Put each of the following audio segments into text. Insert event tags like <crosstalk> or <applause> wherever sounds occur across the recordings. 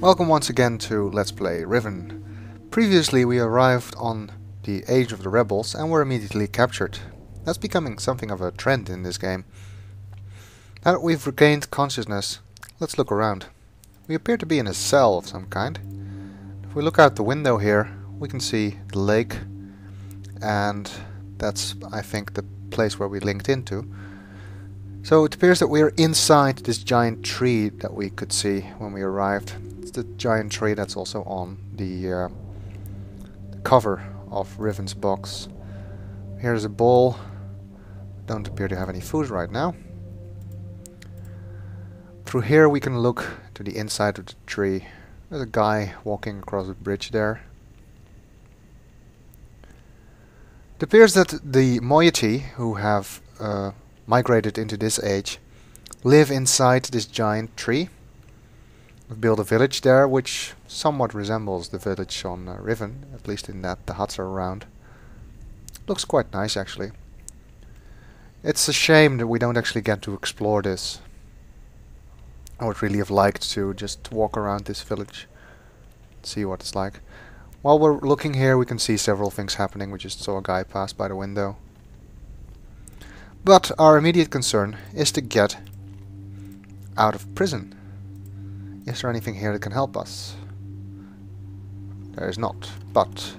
Welcome once again to Let's Play Riven. Previously we arrived on the Age of the Rebels and were immediately captured. That's becoming something of a trend in this game. Now that we've regained consciousness, let's look around. We appear to be in a cell of some kind. If we look out the window here, we can see the lake and that's, I think, the place where we linked into. So it appears that we are inside this giant tree that we could see when we arrived It's the giant tree that's also on the, uh, cover of Riven's box. Here's a bowl. Don't appear to have any food right now. Through here we can look to the inside of the tree. There's a guy walking across a bridge there. It appears that the moiety who have uh, migrated into this age live inside this giant tree. Built a village there, which somewhat resembles the village on uh, Riven, at least in that the huts are around. Looks quite nice, actually. It's a shame that we don't actually get to explore this. I would really have liked to just walk around this village, see what it's like. While we're looking here, we can see several things happening. We just saw a guy pass by the window. But our immediate concern is to get out of prison. Is there anything here that can help us? There is not, but...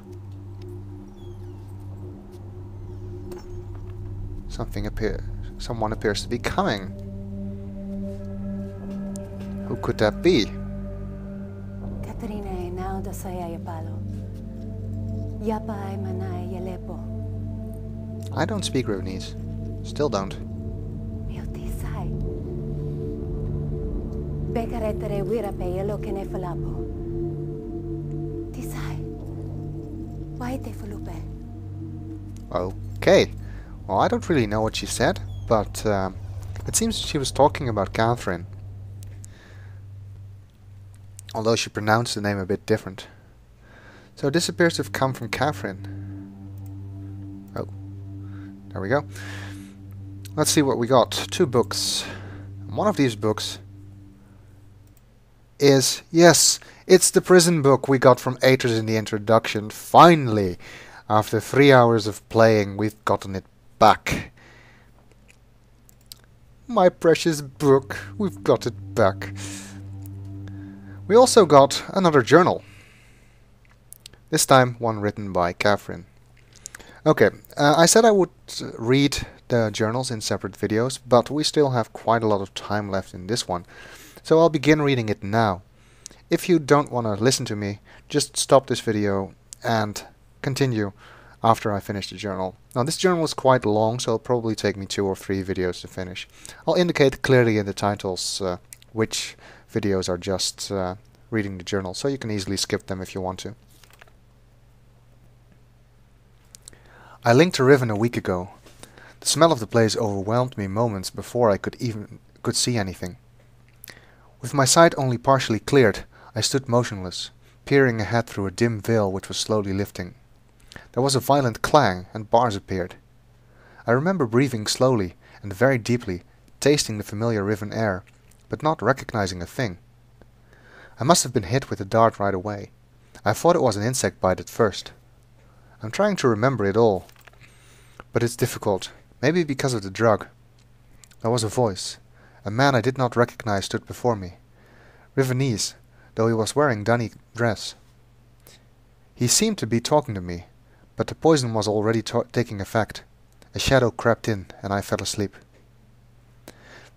Something appears... someone appears to be coming. Who could that be? Now saya. Yapa manai yalepo. I don't speak Rivenese. Still don't. Bekaretere wira pe falapo. Tisai. Why fulupe? Okay. Well, I don't really know what she said, but um, it seems she was talking about Catherine. Although she pronounced the name a bit different. So this appears to have come from Catherine. Oh, there we go. Let's see what we got. Two books. One of these books is, yes, it's the prison book we got from Atrus in the introduction. Finally, after three hours of playing, we've gotten it back. My precious book, we've got it back. We also got another journal. This time one written by Catherine. Okay, uh, I said I would read the journals in separate videos, but we still have quite a lot of time left in this one. So I'll begin reading it now. If you don't want to listen to me, just stop this video and continue after I finish the journal. Now this journal is quite long, so it'll probably take me two or three videos to finish. I'll indicate clearly in the titles uh, which videos are just uh, reading the journal, so you can easily skip them if you want to. I linked to Riven a week ago. The smell of the place overwhelmed me moments before I could even could see anything. With my sight only partially cleared, I stood motionless, peering ahead through a dim veil which was slowly lifting. There was a violent clang, and bars appeared. I remember breathing slowly and very deeply, tasting the familiar riven air, but not recognizing a thing. I must have been hit with a dart right away. I thought it was an insect bite at first. I'm trying to remember it all, but it's difficult, maybe because of the drug. There was a voice. A man I did not recognize stood before me. Rivenese, though he was wearing D'ni dress. He seemed to be talking to me, but the poison was already taking effect. A shadow crept in, and I fell asleep.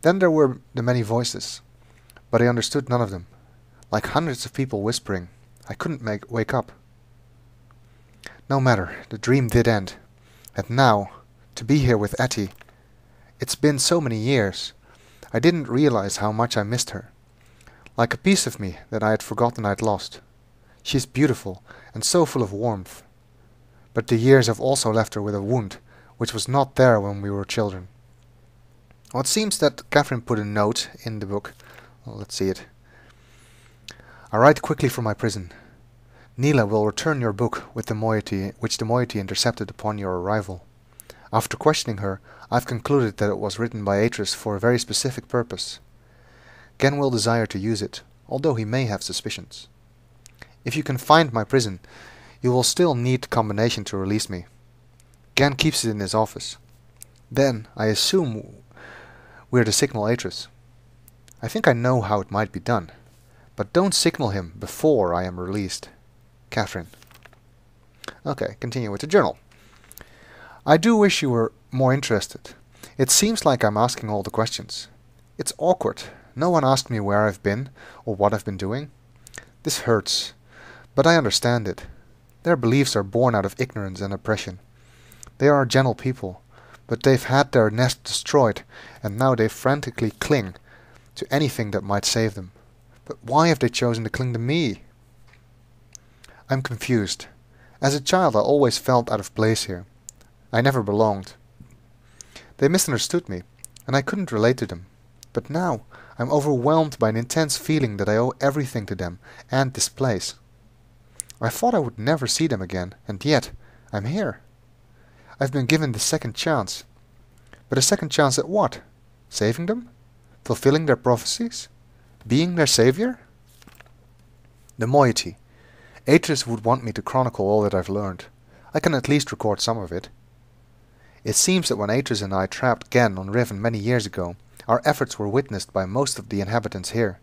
Then there were the many voices, but I understood none of them. Like hundreds of people whispering, I couldn't make wake up. No matter, the dream did end. And now, to be here with Etty. It's been so many years. I didn't realize how much I missed her. Like a piece of me that I had forgotten I'd lost. She's beautiful and so full of warmth. But the years have also left her with a wound, which was not there when we were children. Well, it seems that Catherine put a note in the book. Well, let's see it. I write quickly from my prison. Nila will return your book with the moiety which the moiety intercepted upon your arrival. After questioning her, I've concluded that it was written by Atrus for a very specific purpose. Gehn will desire to use it, although he may have suspicions. If you can find my prison, you will still need the combination to release me. Gehn keeps it in his office. Then, I assume we're to signal Atrus. I think I know how it might be done, but don't signal him before I am released. Catherine. Okay, continue with the journal. I do wish you were more interested. It seems like I'm asking all the questions. It's awkward. No one asked me where I've been or what I've been doing. This hurts, but I understand it. Their beliefs are born out of ignorance and oppression. They are a gentle people, but they've had their nest destroyed, and now they frantically cling to anything that might save them. But why have they chosen to cling to me? I'm confused. As a child I always felt out of place here. I never belonged. They misunderstood me, and I couldn't relate to them. But now I'm overwhelmed by an intense feeling that I owe everything to them and this place. I thought I would never see them again, and yet I'm here. I've been given the second chance. But a second chance at what? Saving them? Fulfilling their prophecies? Being their savior? The moiety. Atrus would want me to chronicle all that I've learned. I can at least record some of it. It seems that when Atrus and I trapped Gehn on Riven many years ago, our efforts were witnessed by most of the inhabitants here.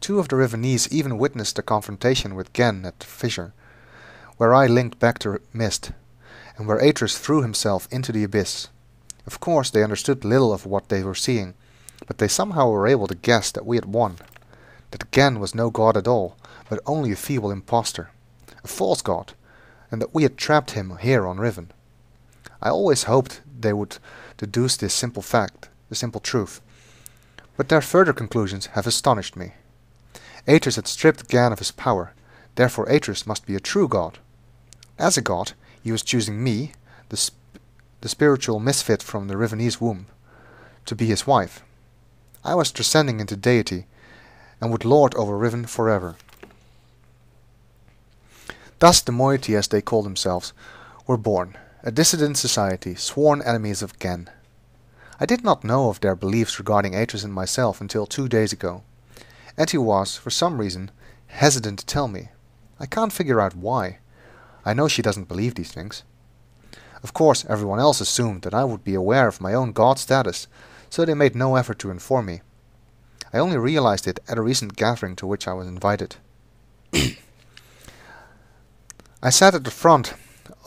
Two of the Rivenese even witnessed a confrontation with Gehn at the fissure, where I linked back to Myst, and where Atrus threw himself into the abyss. Of course, they understood little of what they were seeing, but they somehow were able to guess that we had won, that Gehn was no god at all, but only a feeble impostor, a false god, and that we had trapped him here on Riven. I always hoped they would deduce this simple fact, the simple truth, but their further conclusions have astonished me. Atrus had stripped Gehn of his power, therefore Atrus must be a true god. As a god, he was choosing me, the, sp the spiritual misfit from the Rivenese womb, to be his wife. I was transcending into deity, and would lord over Riven forever. Thus the moiety, as they call themselves, were born, a dissident society, sworn enemies of Gehn. I did not know of their beliefs regarding Atrus and myself until two days ago. He was, for some reason, hesitant to tell me. I can't figure out why. I know she doesn't believe these things. Of course, everyone else assumed that I would be aware of my own god status, so they made no effort to inform me. I only realized it at a recent gathering to which I was invited. <coughs> I sat at the front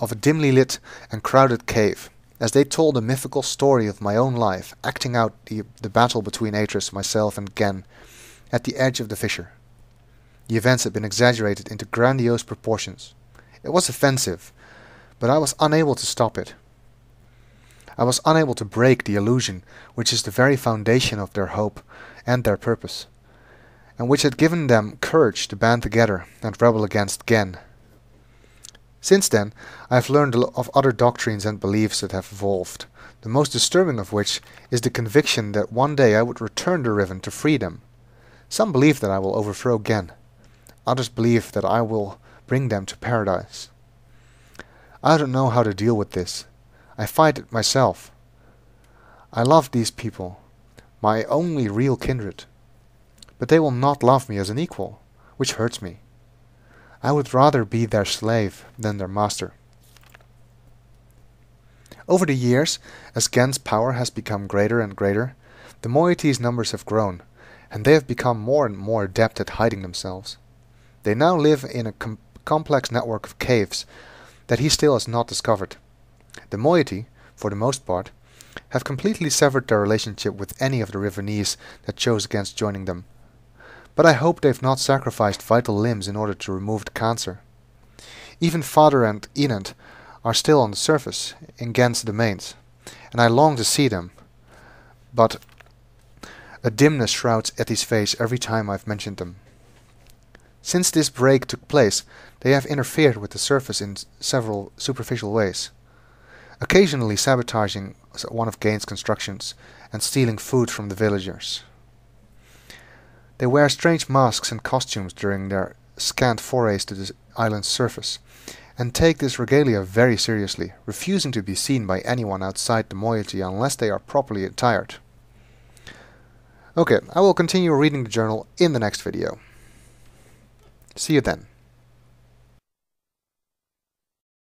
of a dimly lit and crowded cave, as they told a mythical story of my own life, acting out the, the battle between Atrus, myself, and Gehn, at the edge of the fissure. The events had been exaggerated into grandiose proportions. It was offensive, but I was unable to stop it. I was unable to break the illusion which is the very foundation of their hope and their purpose, and which had given them courage to band together and rebel against Gehn. Since then, I have learned of other doctrines and beliefs that have evolved, the most disturbing of which is the conviction that one day I would return the Riven to freedom some believe that I will overthrow Gehn. Others believe that I will bring them to paradise. I don't know how to deal with this. I fight it myself. I love these people, my only real kindred. But they will not love me as an equal, which hurts me. I would rather be their slave than their master. Over the years, as Gehn's power has become greater and greater, the moiety's numbers have grown, and they have become more and more adept at hiding themselves. They now live in a com complex network of caves that he still has not discovered. The moiety, for the most part, have completely severed their relationship with any of the Rivenese that chose against joining them. But I hope they've not sacrificed vital limbs in order to remove the cancer. Even Father and Enant are still on the surface, in Gehn's domains, and I long to see them. But a dimness shrouds Etty's face every time I've mentioned them. Since this break took place, they have interfered with the surface in several superficial ways, occasionally sabotaging one of Gehn's constructions and stealing food from the villagers. They wear strange masks and costumes during their scant forays to the island's surface, and take this regalia very seriously, refusing to be seen by anyone outside the moiety unless they are properly attired. Okay, I will continue reading the journal in the next video. See you then.